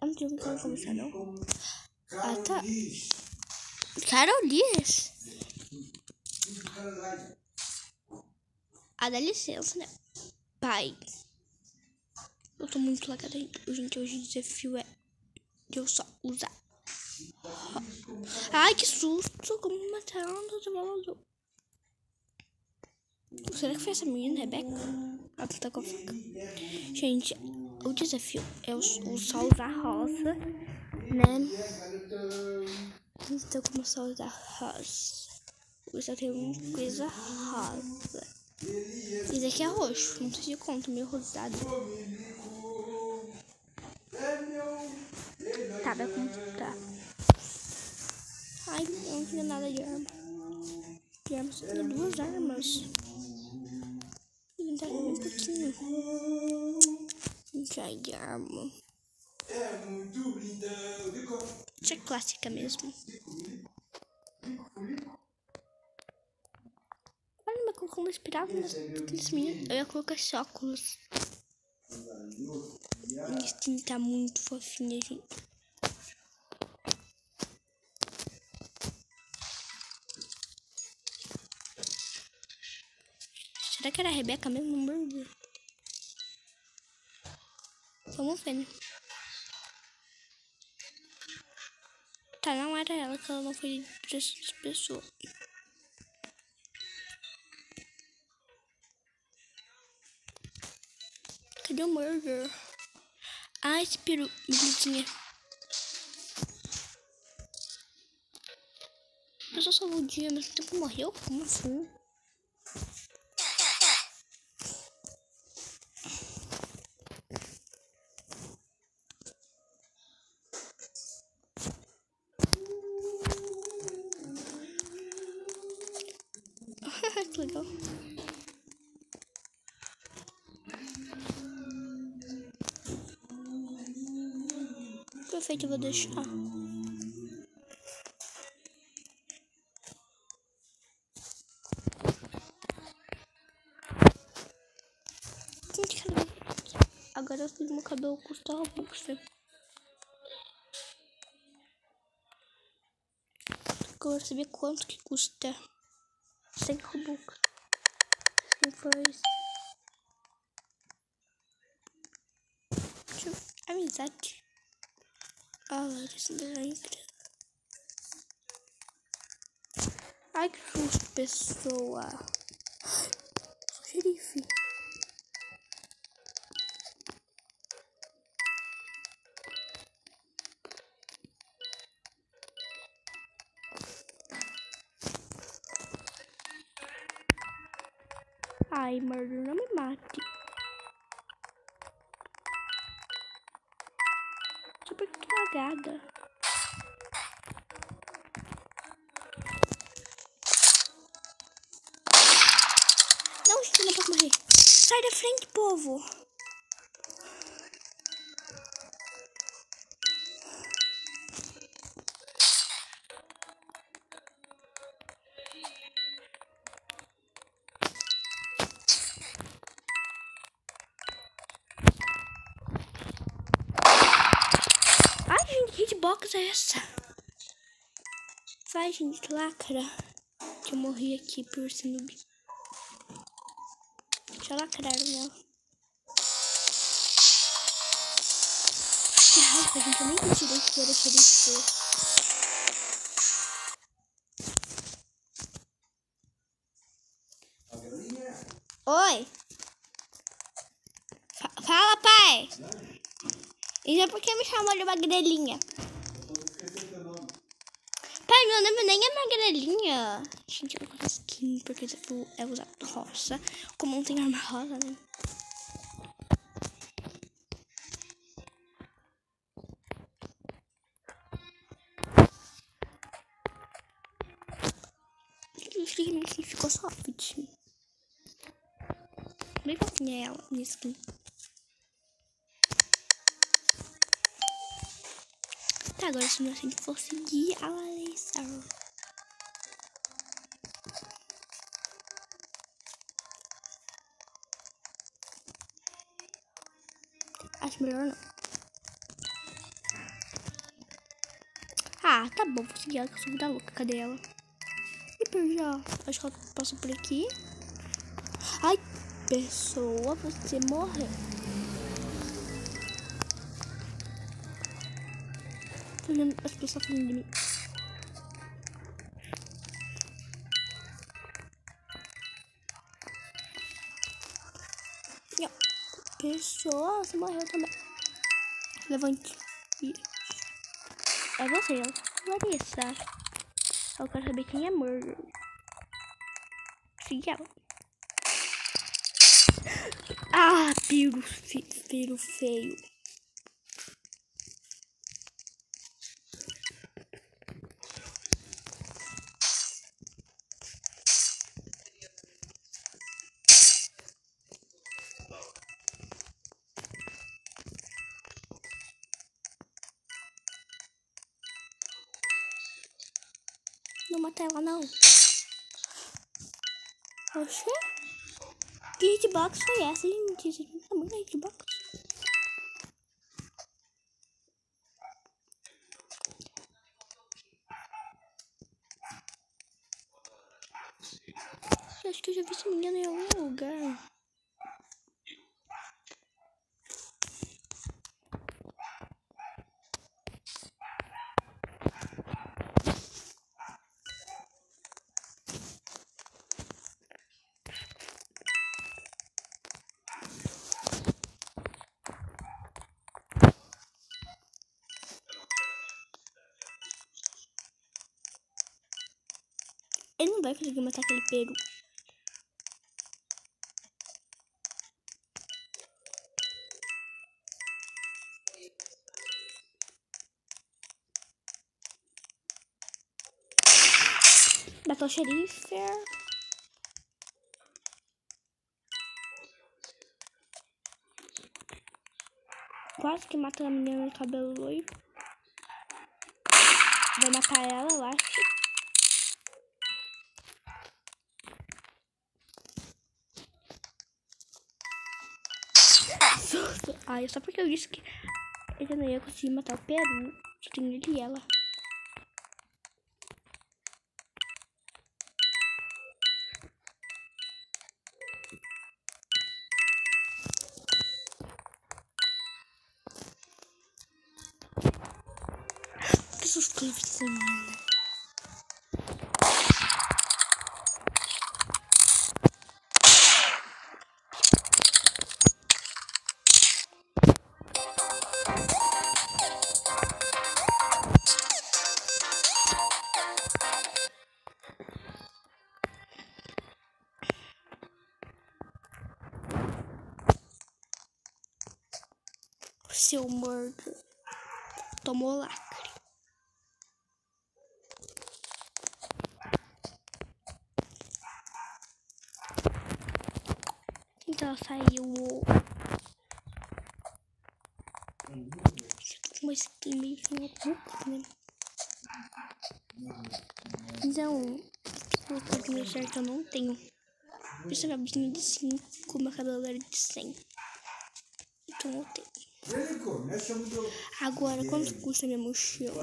Eu não tenho como começar, não. Ah, tá. Carolias? Ah, dá licença, né? Pai. Eu tô muito lagada, gente. Hoje o desafio é de eu só usar. Ai, que susto! Como me mataram do azul. Será que foi essa menina, Rebeca? Ela tá com a faca. Gente, o desafio é o, o só usar rosa, né? Então, como só usar rosa. Eu só tenho uma coisa rosa. Isso aqui é roxo, não sei se conta, meio rosado. Tá, vai contar. Ai, não tinha nada de arma. De arma, só duas armas. Vou tentar um pouquinho. Já de arma. Isso é clássica mesmo. Olha, mas colocou uma espiral naqueles meninos. Eu ia colocar esse óculos. Skin tá muito fofinha, gente. Será que era a Rebeca mesmo? Não. Vamos ver, né? Tá, não era ela, que ela não foi dessas pessoas. Cadê o murder? Ah, esse peru, bonitinha. A pessoa salvou o dia, mas o tempo morreu? Como assim? Que legal. Perfeito, eu vou deixar. Gente, cadê? Agora eu fiz meu cabelo custar Robux. Agora saber quanto que custa. 100 Robux. Depois. Deixa eu... Amizade. Ah, Larissa entra. Ai, que susto, Ai, murder, não me mate. Super cagada. Não, não posso morrer. Sai da frente, povo. Que hitbox é essa? Vai, gente, lacra. Que eu morri aqui por ser noob. Deixa eu lacrar, né? Que raiva, gente. Eu nem direito que era xerife. Oi. Fa- fala, pai. Isso é porque me chamou de magrelinha. Meu nome nem é magrelinha. Gente, eu coloquei skin porque se for é usar rosa. Como não tem arma rosa, né? Infelizmente ficou soft. Bem fofinha ela, minha skin. Tá, agora se nós sempre for seguir a Acho melhor não. Ah, tá bom, vou seguir ela que eu sou vida louca. Cadê ela? E perdi ela. Acho que ela passou por aqui. Ai, pessoa, você morreu. As pessoas falando de mim. Você morreu também. Levante. É você, Larissa. Eu quero saber quem é Murder. Siga ela. Ah, piro, piro feio. Gente? Não tamanho da hitbox? Acho que eu já vi essa menina em algum lugar. Vai conseguir matar aquele peru. Matou o xerife. Quase que matou a menina no cabelo loiro. Vai matar ela, eu acho. Ai, só porque eu disse que ele não ia conseguir matar o Peru. Só tem ele e ela. Que susto essa menina. Morto tomou lacre. Então saiu uma skin meio né? Então, o cabelo certo eu não tenho. Por isso minha bichinha de 5, meu cabelo era de 100. Então eu tenho. Agora, quanto custa minha mochila?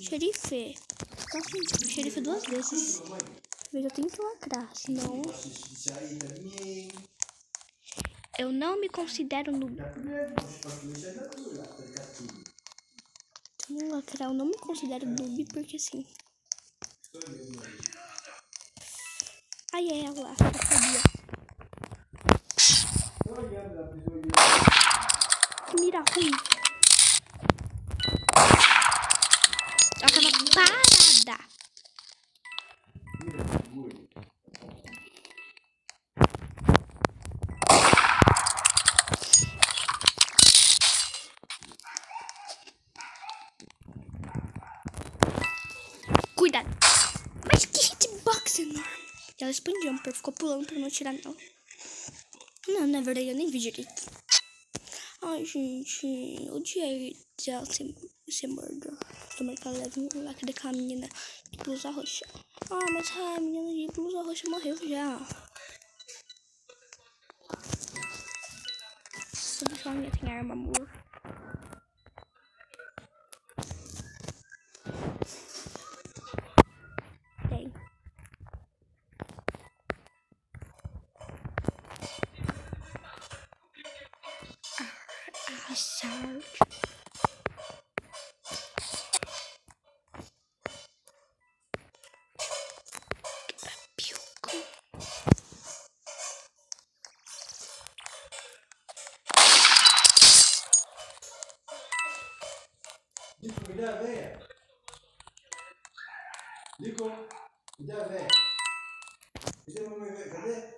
Xerife. Nossa, xerife duas vezes. Mas eu tenho que lacrar, senão... Eu não me considero noob. Então, lacrar, eu não me considero noob, porque assim... Ai, é ela, sabia. Mira ruim. Ela tava parada. Cuidado. Mas que hitbox enorme. Ela expandiu, ficou pulando pra não atirar nela. Não, na verdade eu nem vi direito. Ai, gente, odiei ela ser, ser morda. Tomara que ela leve um like daquela menina de blusa roxa. Ah, mas a menina de blusa roxa morreu já. Vou deixar a minha tem arma, amor. Nico, me dá a veia. Nico, me dá a veia. Cadê a mamãe veia? Cadê?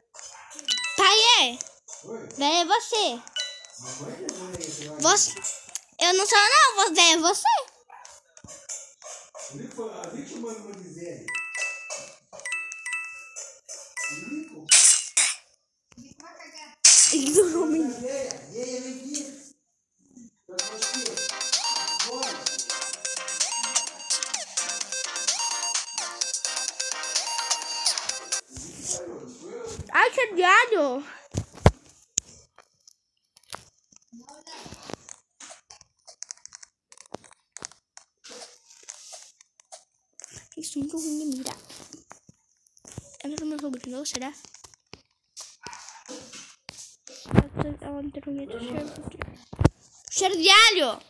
Pai, é. Oi? Véia é você. Mamãe ou mamãe? Você vai- Você. Eu não sou, não. Você é você. Nico, a Nico manda uma dizer. Nico, Ignorou me dá a veia. Veia, vem Diário. Isso é muito ruim de mirar. Entra no meu jogo de novo, será? Cheiro de alho!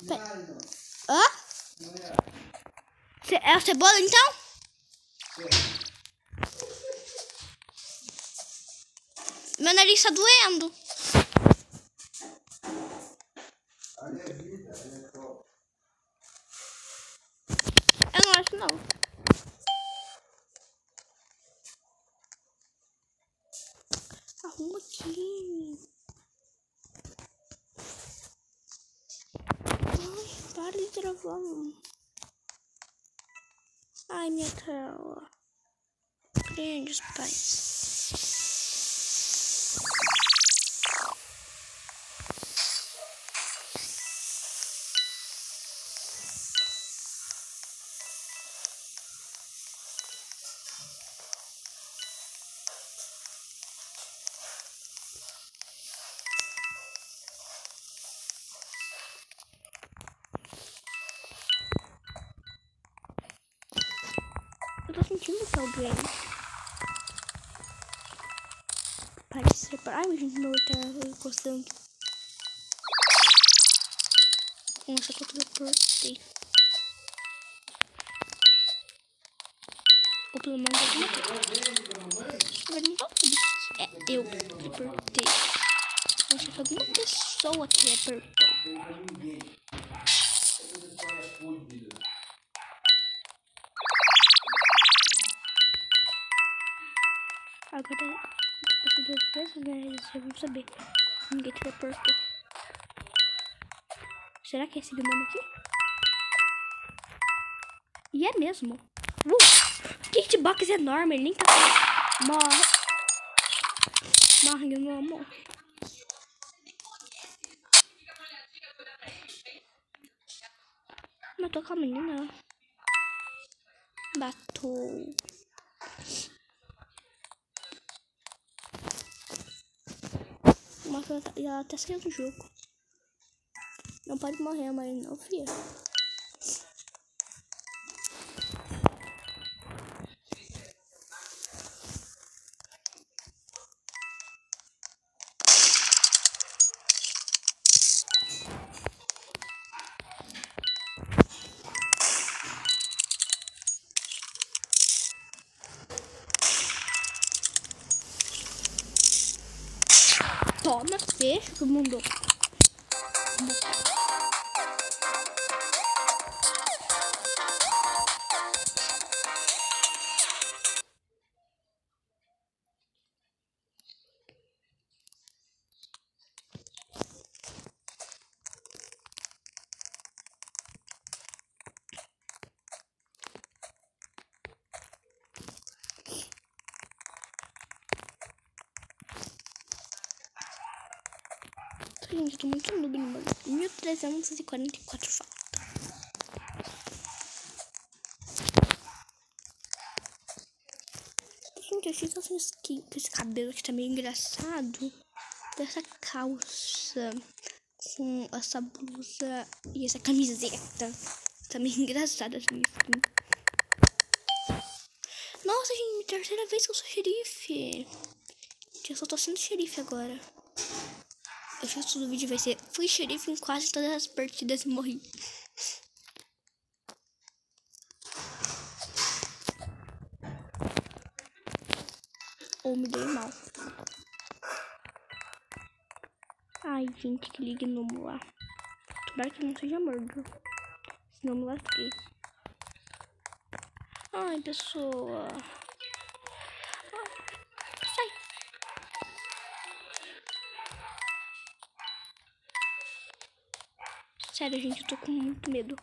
Diário. Hã? Ce- É a cebola então? Meu nariz tá doendo. Eu não acho não. Arruma aqui. Ai, para de travar. Ai, minha tela. Grandes pais. Eu tô sentindo que alguém. Parece ser. Ai, gente, meu tá encostando. Nossa, que eu teleportei. Ou pelo menos alguma coisa. Eu não vou saber se é eu que teleportei. Nossa, que alguma pessoa teleportou. Agora, eu passei duas vezes, né? Eles já vão saber. Ninguém teleportou. Será que é esse gnomo aqui? E é mesmo. Uh! Que hitbox enorme, ele nem tá... Morre. Morre, gnomo. Matou com a menina. Batou. Ela, tá- e até saiu do jogo. Não pode morrer, mas não, filha. Toma, peixe que Gente, eu tô muito noob no bagulho. 1344 falta. Gente, eu achei que essa skin, com esse cabelo aqui tá meio engraçado. Dessa calça com essa blusa e essa camiseta. Tá meio engraçada essa minha skin. Nossa, gente, terceira vez que eu sou xerife. Eu só tô sendo xerife agora. O título do vídeo vai ser Fui xerife em quase todas as partidas e morri. Ou me dei mal. Ai, gente, que ligue no lá. Tomara que não seja mordo. Senão me lasquei. Ai, pessoa. Sério, gente, eu tô com muito medo.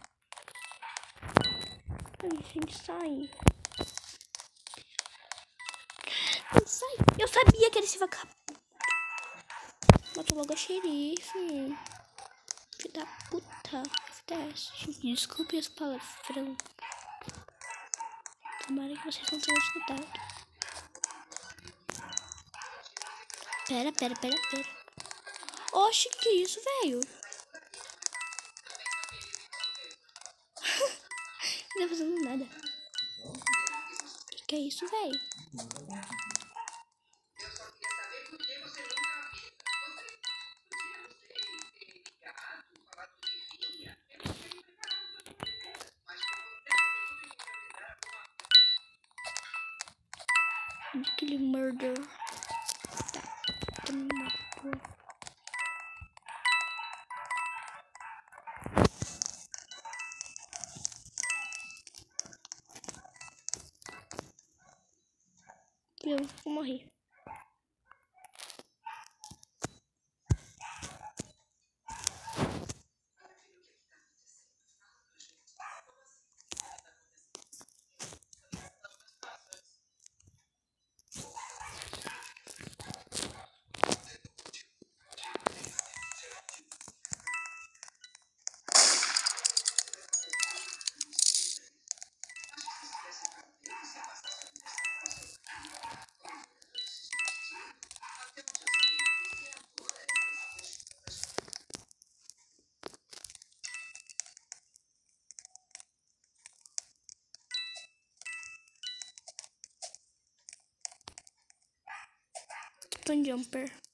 Ai, gente, sai. Ai, sai. Eu sabia que era esse vagabundo. Matou logo a xerife. Filho da puta. Desculpe as palavrão. Tomara que vocês não tenham escutado. Pera, pera, pera, pera. Oxe, que isso, velho? Tá fazendo nada. Que que é isso, velho? Eu vou morrer. Captain Jumper.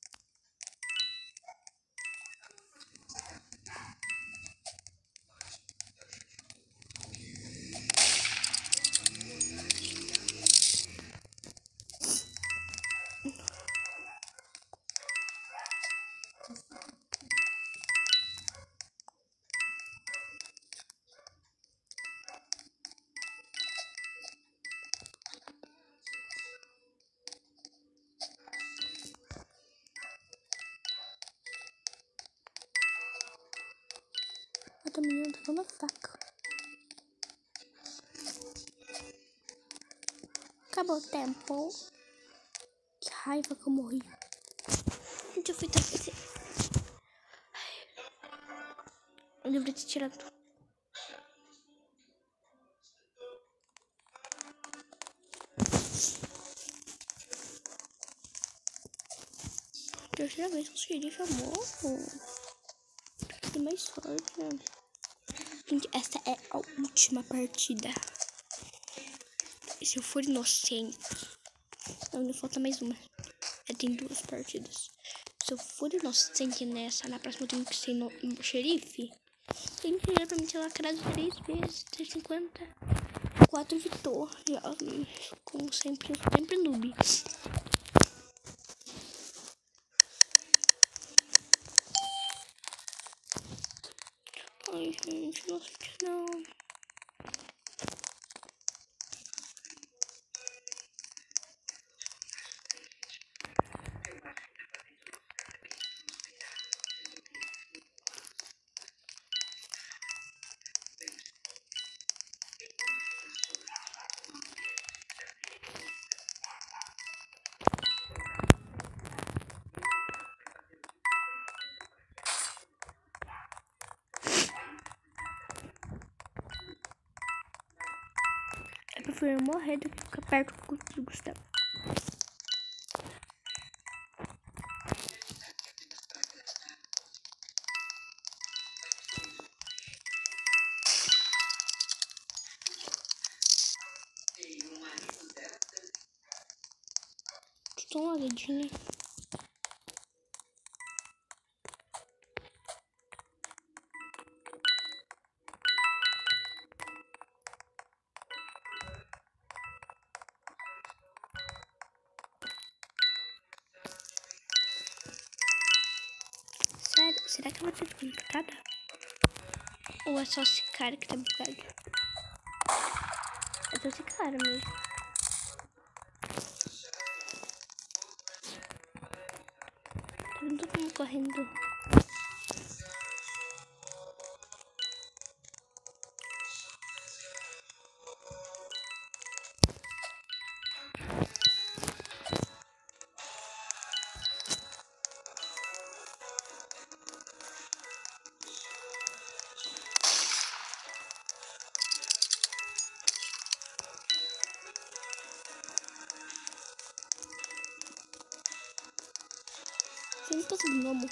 Outra menina tá na faca. Acabou o tempo. Que raiva que eu morri. Gente, eu fui tão esquecer. Eu deveria ter tirado. Terceira vez que o xerife eu morro. Mais sorte, né? Gente, essa é a última partida. Se eu for inocente. Não, ainda falta mais uma. Já tem duas partidas. Se eu for inocente nessa, na próxima eu tenho que ser no, no xerife. Tem que ir pra me ter lacrado três vezes. Ter 50. Quatro vitórias. Como sempre, sempre noob. Ai, gente, não sei que prefiro morrer do que ficar perto do Gustavo. Será que ela tá desconectada? Ou é só esse cara que tá bugado? É só esse cara mesmo. Tá todo mundo correndo? Não tô subindo, amor.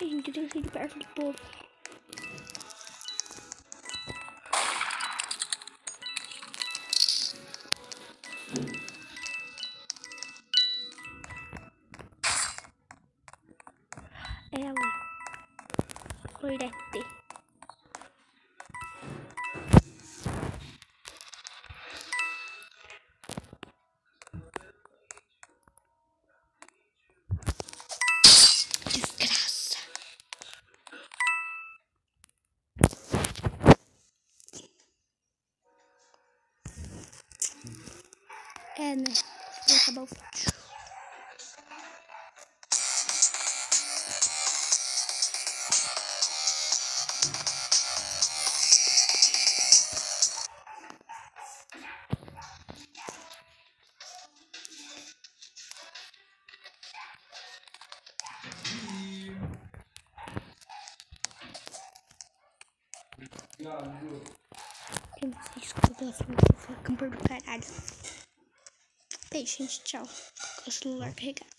Ai, gente, eu tenho que de perto do povo. É, né? Vai acabar o vídeo. Frente, camper do caralho. Beijo, gente.